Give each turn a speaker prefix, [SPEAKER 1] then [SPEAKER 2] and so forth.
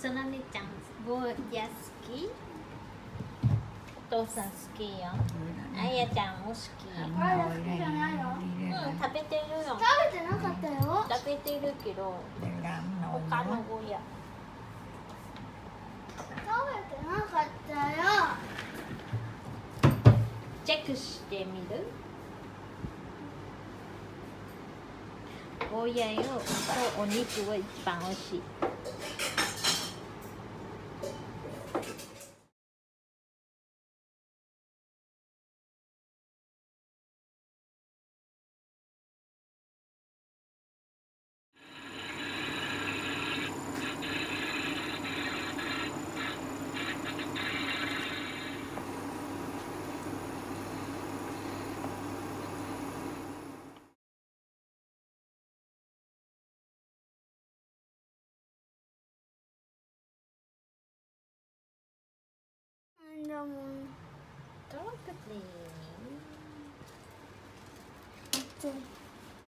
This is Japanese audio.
[SPEAKER 1] そらねちゃんゴーヤ好き？お父さん好きよあやちゃんも好き。
[SPEAKER 2] あれ好きじゃないの？
[SPEAKER 1] うん食べてるよ。
[SPEAKER 2] 食べてなかったよ。
[SPEAKER 1] 食べてるけど他のゴーヤ
[SPEAKER 2] 食べてなかったよ。
[SPEAKER 1] チェックしてみる？ゴーヤよ。とお肉が一番美味しい
[SPEAKER 2] なんだもん
[SPEAKER 1] トロップリ
[SPEAKER 2] 熱い